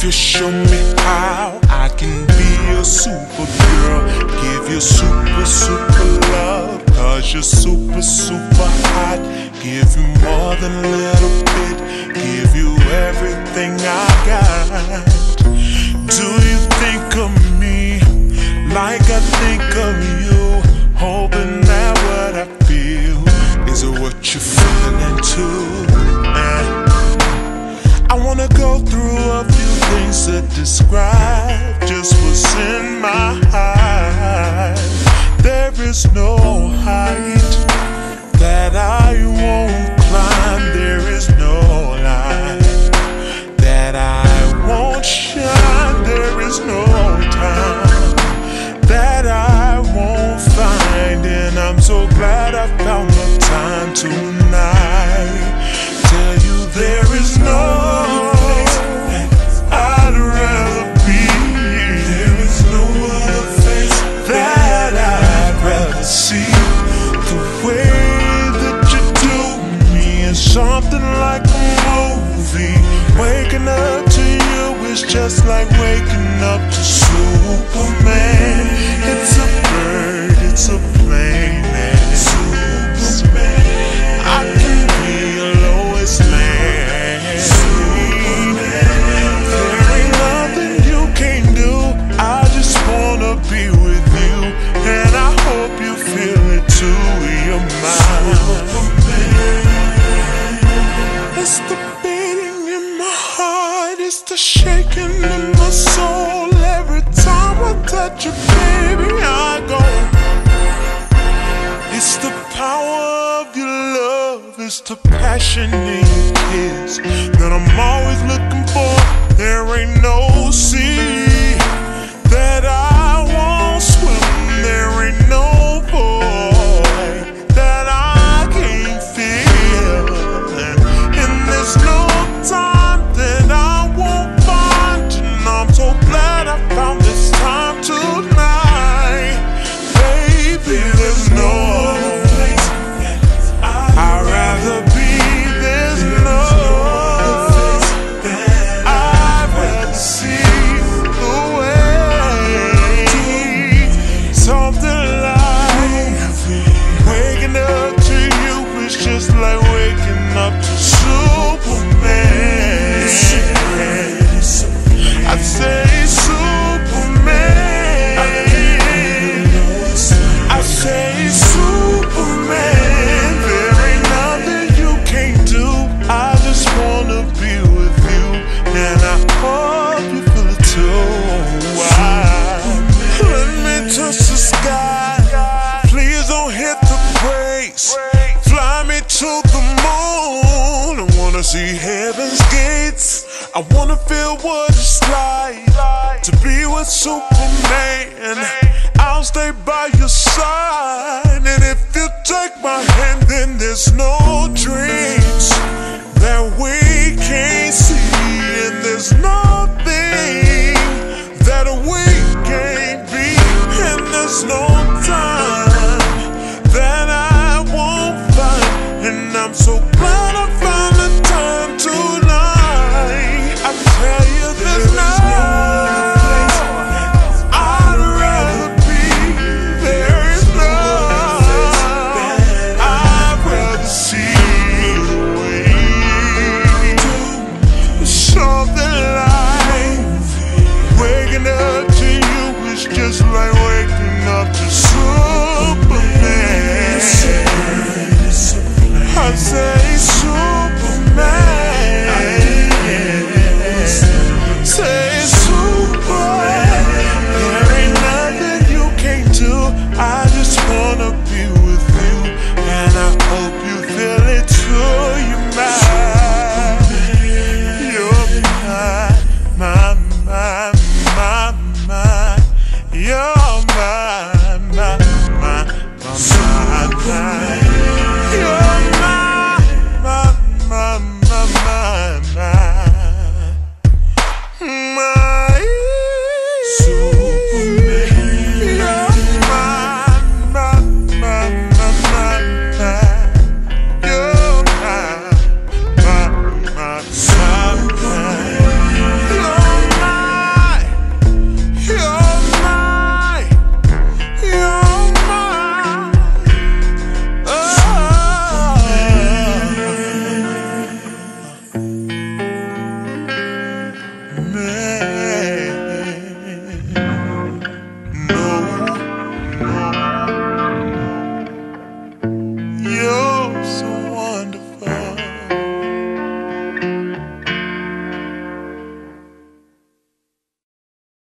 If you show me how I can be a super girl, give you super, super love. Cause you're super, super hot. Give you more than a little bit, give you everything I got. Do you think of me like I think of you? Hoping that what I feel is what you're feeling too. I wanna go through a few things that describe just what's in my heart. There is no height that I won't climb. There is no light that I won't shine. There is no time that I won't find. And I'm so glad I found the time tonight. To you is just like waking up to Superman. It's a bird, it's a plane, Touch baby, I go. It's the power of your love, it's the passion in your kiss that I'm always looking brakes. Fly me to the moon. I wanna see heaven's gates. I wanna feel what it's like to be with Superman. I'll stay by your side. And if you take my hand, then there's no dreams I'm so glad I found the time tonight. I tell you there's no place I'd rather be. There is no I'd rather see. Something like waking up to you is just like waking up to Superman. I say Superman.